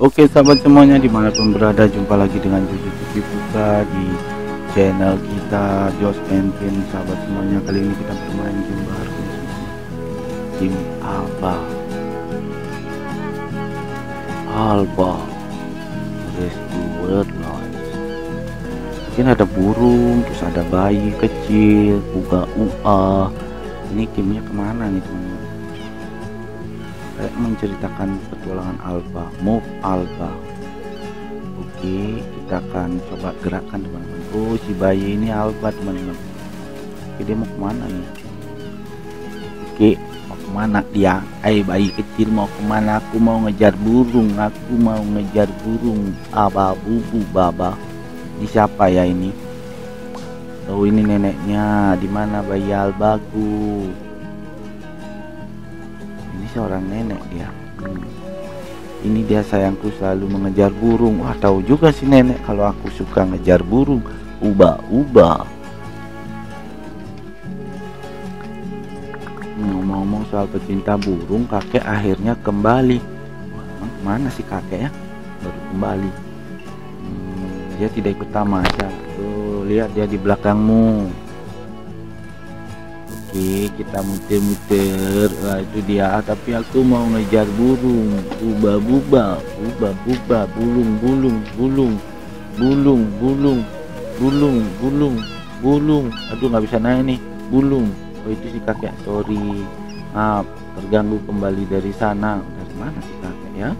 Oke sahabat semuanya di mana pun berada jumpa lagi dengan Jojo TV Putra di channel kita Jos Entin sahabat semuanya kali ini kita bermain game baru. Game Alba. Alba Rescue Life mungkin ada burung terus ada bayi kecil buka UA ini gamenya ke mana nih teman-teman menceritakan petualangan Alba move Alba. Oke kita akan coba gerakan teman-teman. Oh si bayi ini Alba teman-teman. Oke dia mau ke mana nih? Oke mau ke mana dia? Eh bayi kecil mau ke mana? Aku mau ngejar burung aku mau ngejar burung. Aba bubu baba. Ini siapa ya ini? Oh ini neneknya. Di mana bayi Albaku seorang nenek dia. Hmm. ini dia sayangku selalu mengejar burung. Wah tahu juga si nenek kalau aku suka ngejar burung. Ubah-ubah ngomong-ngomong soal pecinta burung kakek akhirnya kembali. Wah, mana sih kakek ya? Baru kembali. Hmm, dia tidak ikut tamasya. Tuh lihat dia di belakangmu Oke kita muter-muter. Wah itu dia. Tapi aku mau ngejar burung. Buba-buba Buba-buba Bulung-bulung Bulung Bulung Bulung Bulung Bulung Bulung. Aduh nggak bisa naik nih. Bulung. Oh itu si kakek. Sorry. Maaf terganggu kembali dari sana. Dari mana si kakek ya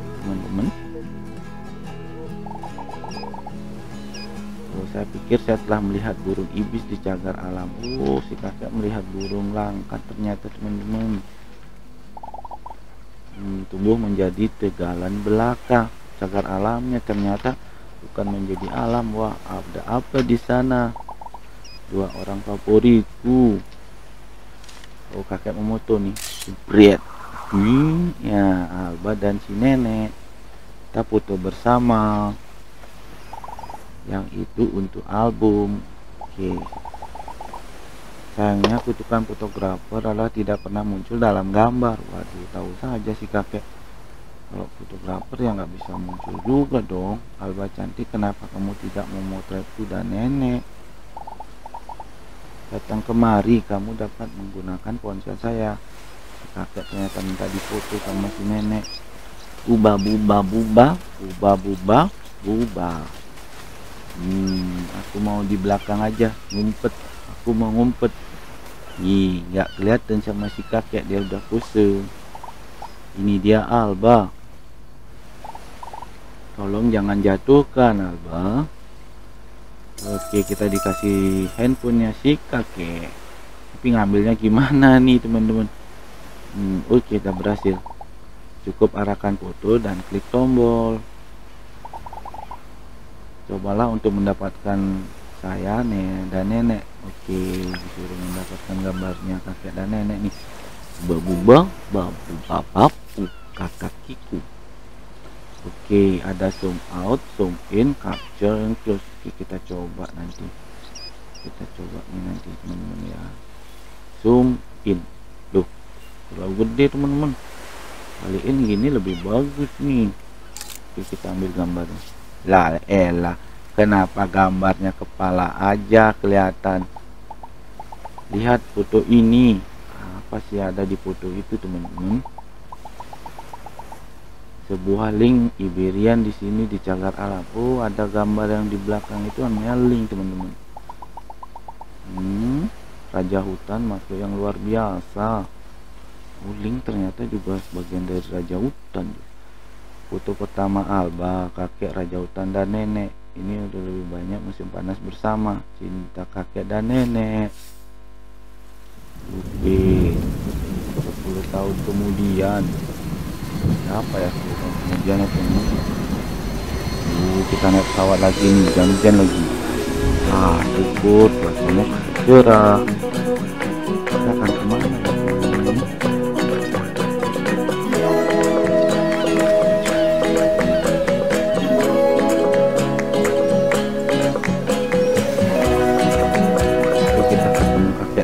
saya pikir saya telah melihat burung ibis di cagar alam. Oh si kakek melihat burung langka. Ternyata teman-teman hmm, tumbuh menjadi tegalan belaka. Cagar alamnya ternyata bukan menjadi alam. Wah ada apa di sana? Dua orang favoritku. Oh kakek memoto nih. Jebret hmm, ya Alba dan si nenek. Kita foto bersama yang itu untuk album. Oke. Sayangnya kutukan fotografer adalah tidak pernah muncul dalam gambar. Waduh tahu saja si kakek kalau fotografer ya nggak bisa muncul juga dong. Alba cantik kenapa kamu tidak memotretku dan nenek? Datang kemari kamu dapat menggunakan ponsel saya. Kakek ternyata minta difoto sama si nenek. Ubah bubah bubah ubah bubah bubah hmm, aku mau di belakang aja ngumpet. Aku mau ngumpet. Ih, nggak kelihatan sama si kakek dia udah pusing. Ini dia Alba. Tolong jangan jatuhkan Alba. Oke kita dikasih handphonenya si kakek. Tapi ngambilnya gimana nih teman-teman? Hmm, oke kita berhasil. Cukup arahkan foto dan klik tombol cobalah untuk mendapatkan saya nih dan nenek. Oke disuruh mendapatkan gambarnya kakek dan nenek nih. Babu babu babu kakak kiku oke ada zoom out zoom in capture and close kita coba nanti. Kita coba nih nanti teman-teman ya. Zoom in. Loh terlalu gede teman-teman. Kali ini gini lebih bagus nih. Oke kita ambil gambarnya lah elah kenapa gambarnya kepala aja kelihatan? Lihat foto ini. Apa sih ada di foto itu teman-teman? Sebuah link Iberian di sini di cagar alam oh ada gambar yang di belakang itu namanya link teman-teman. Hmm, raja hutan masuk yang luar biasa. Oh link ternyata juga sebagian dari raja hutan foto pertama Alba kakek raja hutan dan nenek. Ini udah lebih banyak musim panas bersama cinta kakek dan nenek. Oke 10 tahun kemudian. Apa ya 10 tahun kemudian ya teman uh, kita naik pesawat lagi nih hujan-hujan lagi. Ah syukur semua cerah kita akan ke mana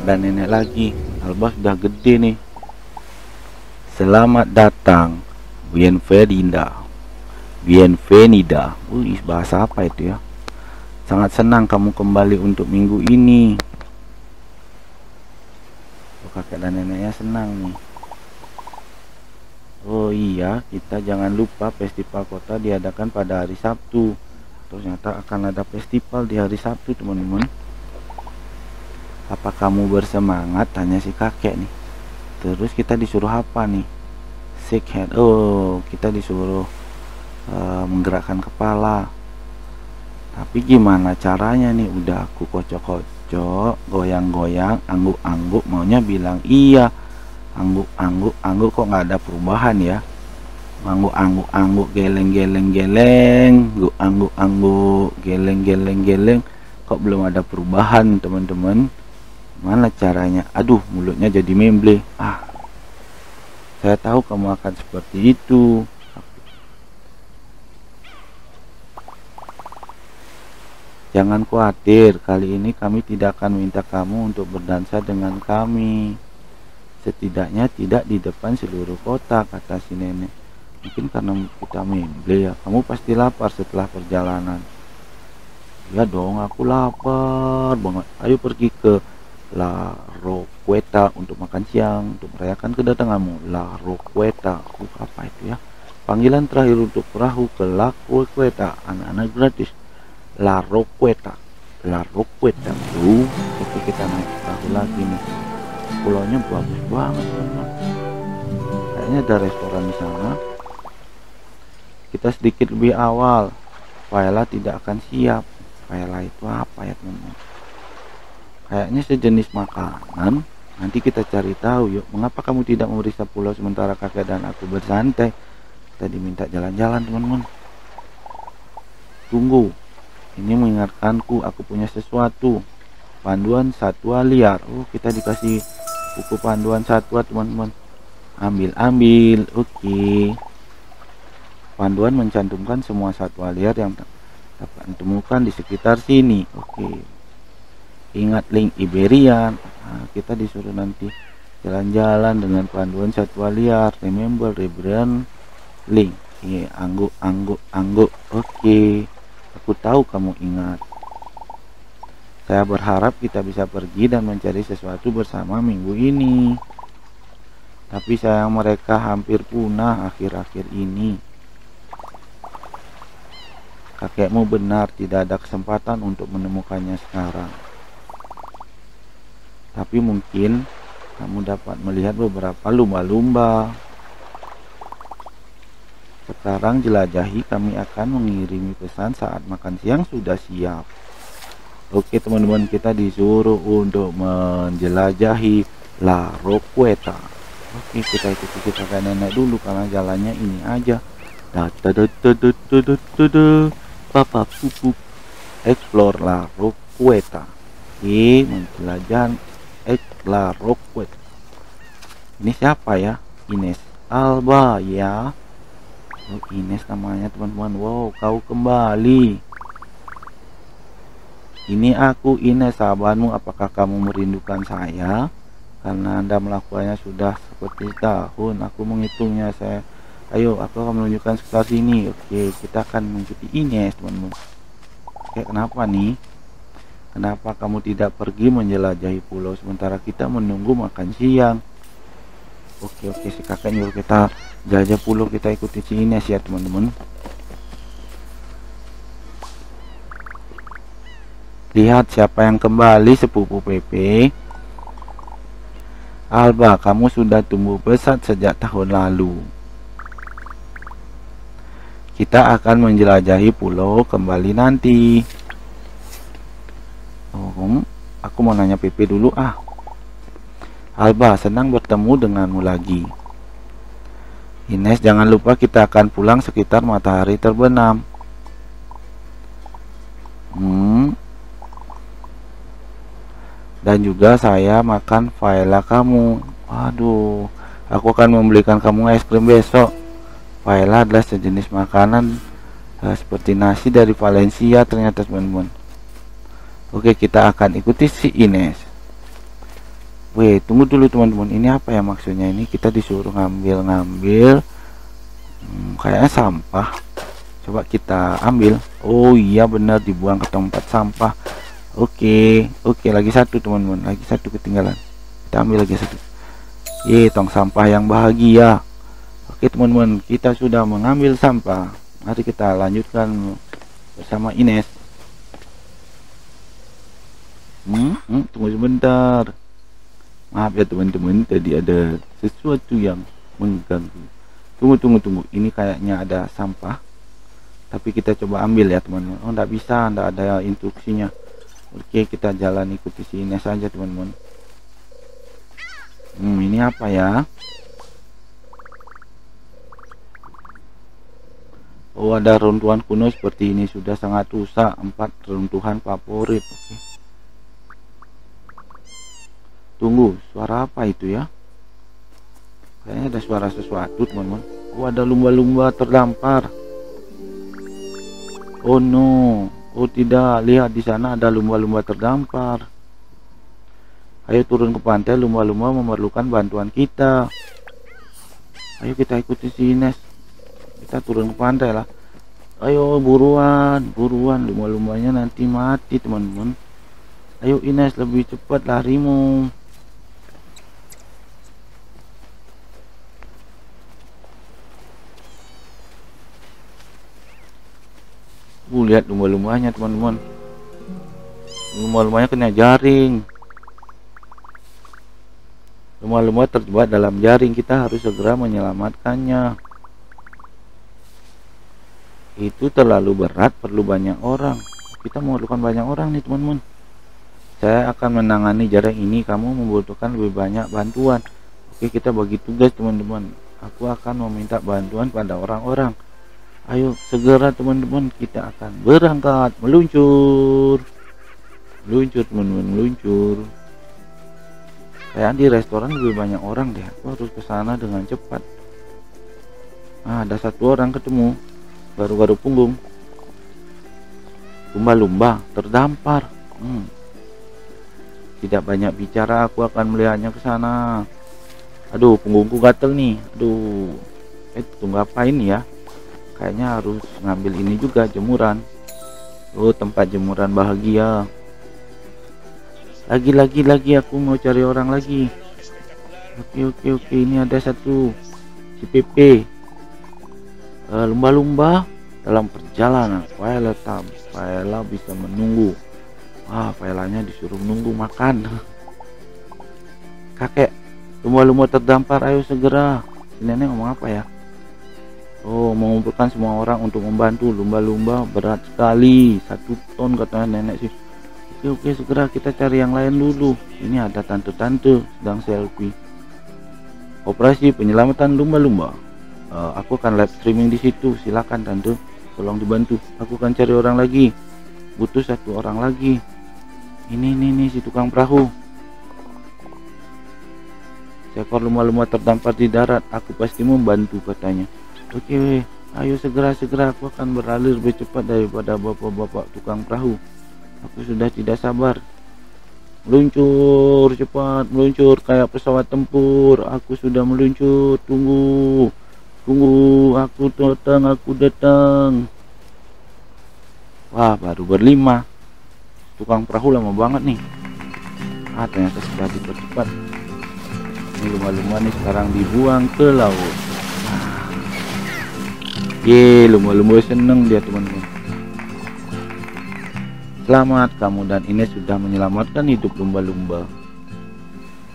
dan nenek lagi. Alba sudah gede nih Selamat datang Bienvenida bienvenida Wih, bahasa apa itu ya? Sangat senang kamu kembali untuk minggu ini. Oh, kakek dan neneknya senang nih Oh iya kita jangan lupa festival kota diadakan pada hari Sabtu. Ternyata akan ada festival di hari Sabtu teman-teman apa kamu bersemangat? Tanya si kakek nih. Terus kita disuruh apa nih? Shake hand. Oh kita disuruh uh, menggerakkan kepala. Tapi gimana caranya nih? Udah aku kocok-kocok goyang-goyang angguk-angguk. Maunya bilang iya. Angguk-angguk angguk kok nggak ada perubahan ya? Angguk-angguk angguk geleng-geleng geleng angguk-angguk geleng-geleng geleng kok belum ada perubahan teman-teman Mana caranya? Aduh, mulutnya jadi memble. Ah, saya tahu kamu akan seperti itu. Jangan khawatir, kali ini kami tidak akan minta kamu untuk berdansa dengan kami. Setidaknya tidak di depan seluruh kota, kata si nenek. Mungkin karena kita memble ya, kamu pasti lapar setelah perjalanan. Ya dong, aku lapar banget. Ayo pergi ke La Roqueta untuk makan siang untuk merayakan kedatanganmu. La Roqueta uh, apa itu ya? Panggilan terakhir untuk perahu ke La Roqueta anak-anak gratis. La Roqueta La Roqueta. Uh, oke kita naik perahu lagi nih. Pulaunya bagus banget teman kayaknya ada restoran di sana. Kita sedikit lebih awal. Paella tidak akan siap. Paella itu apa ya teman-teman kayaknya sejenis makanan. Nanti kita cari tahu yuk. Mengapa kamu tidak memeriksa pulau sementara kakek dan aku bersantai? Kita diminta jalan-jalan teman-teman. Tunggu. Ini mengingatkanku aku punya sesuatu. Panduan satwa liar. Oh kita dikasih buku panduan satwa teman-teman. Ambil ambil. Oke. Okay. panduan mencantumkan semua satwa liar yang dapat ditemukan di sekitar sini. Oke. okay ingat link Iberian. Nah, kita disuruh nanti jalan-jalan dengan panduan satwa liar. Remember Iberian link. Iya angguk angguk angguk. Oke aku tahu kamu ingat. Saya berharap kita bisa pergi dan mencari sesuatu bersama minggu ini. Tapi sayang mereka hampir punah akhir-akhir ini. Kakekmu benar tidak ada kesempatan untuk menemukannya sekarang tapi mungkin kamu dapat melihat beberapa lumba-lumba. Sekarang jelajahi kami akan mengirimi pesan saat makan siang sudah siap. Oke teman-teman kita disuruh untuk menjelajahi La Roqueta. Oke kita ikuti kita ke nenek dulu karena jalannya ini aja. Papa pupu explore La Roqueta. Oke menjelajah La Rockwell ini siapa ya? Ines Alba ya. Oh, Ines namanya teman-teman. Wow kau kembali. Ini aku Ines. Sahabatmu apakah kamu merindukan saya? Karena anda melakukannya sudah seperti tahun. Aku menghitungnya saya ayo aku akan menunjukkan sekitar sini. Oke kita akan mengikuti Ines teman-teman. Oke kenapa nih Kenapa kamu tidak pergi menjelajahi pulau sementara kita menunggu makan siang? Oke oke si kakak nyuruh kita jelajah pulau kita ikuti si Ines ya teman-teman. Lihat siapa yang kembali sepupu PP. Alba, kamu sudah tumbuh besar sejak tahun lalu. Kita akan menjelajahi pulau kembali nanti oh, aku mau nanya PP dulu ah. Alba senang bertemu denganmu lagi. Ines jangan lupa kita akan pulang sekitar matahari terbenam. Hmm. dan juga saya makan faela kamu. Aduh aku akan membelikan kamu es krim besok. Faela adalah sejenis makanan uh, seperti nasi dari Valencia ternyata teman-teman Oke kita akan ikuti si Ines. Weh tunggu dulu teman-teman. Ini apa ya maksudnya? Ini kita disuruh ngambil-ngambil. Hmm, kayaknya sampah. Coba kita ambil. Oh iya benar. Dibuang ke tempat sampah. Oke oke. Lagi satu teman-teman. Lagi satu ketinggalan. Kita ambil lagi satu. Ye tong sampah yang bahagia. Oke teman-teman. Kita sudah mengambil sampah. Mari kita lanjutkan bersama Ines hmm, hmm? Tunggu sebentar. Maaf ya teman-teman. Tadi ada sesuatu yang mengganggu. Tunggu tunggu tunggu. Ini kayaknya ada sampah. Tapi kita coba ambil ya teman-teman. Oh enggak bisa. Enggak ada instruksinya. Oke kita jalan ikuti sini saja teman-teman. Hmm ini apa ya? Oh ada runtuhan kuno seperti ini. Sudah sangat rusak. Empat runtuhan favorit. Oke tunggu suara apa itu ya kayaknya ada suara sesuatu teman-teman oh ada lumba-lumba terdampar Oh no, oh tidak, lihat di sana ada lumba-lumba terdampar. Ayo turun ke pantai, lumba-lumba memerlukan bantuan kita. Ayo kita ikuti si Ines. Kita turun ke pantai lah. Ayo buruan, buruan lumba-lumbanya nanti mati teman-teman. Ayo Ines lebih cepat larimu. Uh, lihat lumba-lumbanya teman-teman. Lumba-lumbanya kena jaring. Lumba-lumba terjebak dalam jaring, kita harus segera menyelamatkannya. Itu terlalu berat, perlu banyak orang. Kita memerlukan banyak orang nih teman-teman. Saya akan menangani jaring ini, kamu membutuhkan lebih banyak bantuan. Oke, kita bagi tugas teman-teman. Aku akan meminta bantuan pada orang-orang Ayo segera teman-teman kita akan berangkat meluncur. Meluncur teman-teman meluncur. Kayak di restoran lebih banyak orang deh. Aku harus ke sana dengan cepat. Ah, ada satu orang ketemu baru-baru punggung. Lumba-lumba terdampar. Hmm. Tidak banyak bicara, aku akan melihatnya ke sana. Aduh, punggungku gatel nih. Aduh. Eh, tunggu apa ini ya? Kayaknya harus ngambil ini juga jemuran. Oh tempat jemuran bahagia. Lagi lagi aku mau cari orang lagi. Oke oke oke ini ada satu. Si PP uh, lumba-lumba dalam perjalanan. Viola tam Viola bisa menunggu. Wah Violanya disuruh menunggu makan. Kakek lumba-lumba terdampar ayo segera. Nenek ngomong apa ya Oh, mengumpulkan semua orang untuk membantu lumba-lumba berat sekali satu ton katanya nenek sih. Oke oke segera kita cari yang lain dulu. Ini ada tante-tante sedang selfie. Operasi penyelamatan lumba-lumba. Uh, aku akan live streaming di situ. Silakan tante, tolong dibantu. Aku akan cari orang lagi. Butuh satu orang lagi. Ini ini ini si tukang perahu. Seekor lumba-lumba terdampar di darat. Aku pasti membantu katanya. Oke, ayo segera-segera aku akan beralih lebih cepat daripada bapak-bapak tukang perahu. Aku sudah tidak sabar. Meluncur cepat, meluncur kayak pesawat tempur. Aku sudah meluncur. Tunggu, tunggu. Aku datang, aku datang. Wah, baru berlima. Tukang perahu lama banget nih. Ah, ternyata sudah dipercepat. Ini lumba-lumba nih sekarang dibuang ke laut. Ye, lumba-lumba seneng dia teman-teman. Selamat kamu dan ini sudah menyelamatkan hidup lumba-lumba.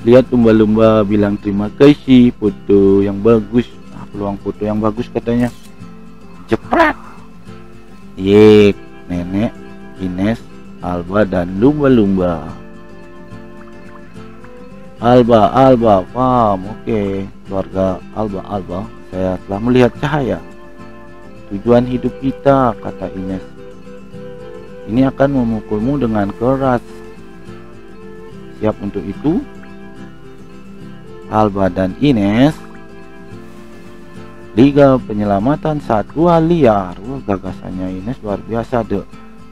Lihat lumba-lumba bilang terima kasih foto yang bagus. Nah, peluang foto yang bagus katanya. Jepret. Ye, nenek, Ines, Alba dan lumba-lumba. Alba, Alba, paham, oke, okay. keluarga Alba, Alba, saya telah melihat cahaya tujuan hidup kita, kata Ines. Ini akan memukulmu dengan keras. Siap untuk itu? Alba dan Ines Liga Penyelamatan Satwa Liar Wah gagasannya Ines luar biasa deh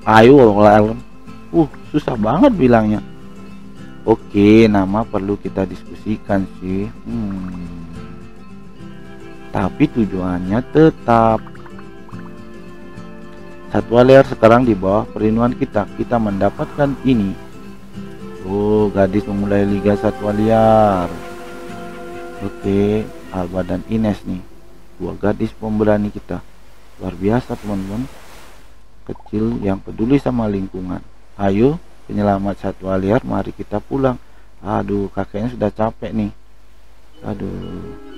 Ayo Uh susah banget bilangnya Oke nama perlu kita diskusikan sih hmm. Tapi tujuannya tetap satwa liar sekarang di bawah perlindungan kita. Kita mendapatkan ini. Oh gadis memulai liga satwa liar oke Alba dan Ines nih. Dua gadis pemberani kita. Luar biasa teman-teman. Kecil yang peduli sama lingkungan. Ayo penyelamat satwa liar mari kita pulang. Aduh kakeknya sudah capek nih. Aduh.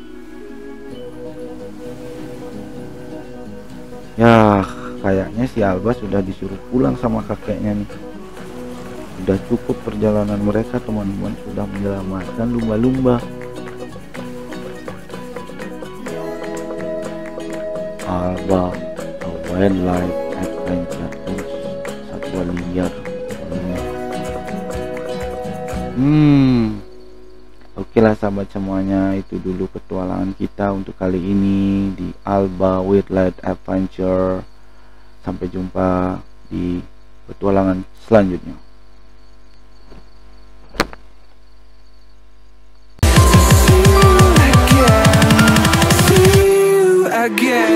Ya kayaknya si Alba sudah disuruh pulang sama kakeknya nih. Sudah cukup perjalanan mereka teman-teman. Sudah menyelamatkan lumba-lumba. Alba a wildlife adventure. Satwa liar. Hmm. Oke lah sahabat semuanya itu dulu petualangan kita untuk kali ini di Alba Wildlife Adventure sampai jumpa di petualangan selanjutnya. Again.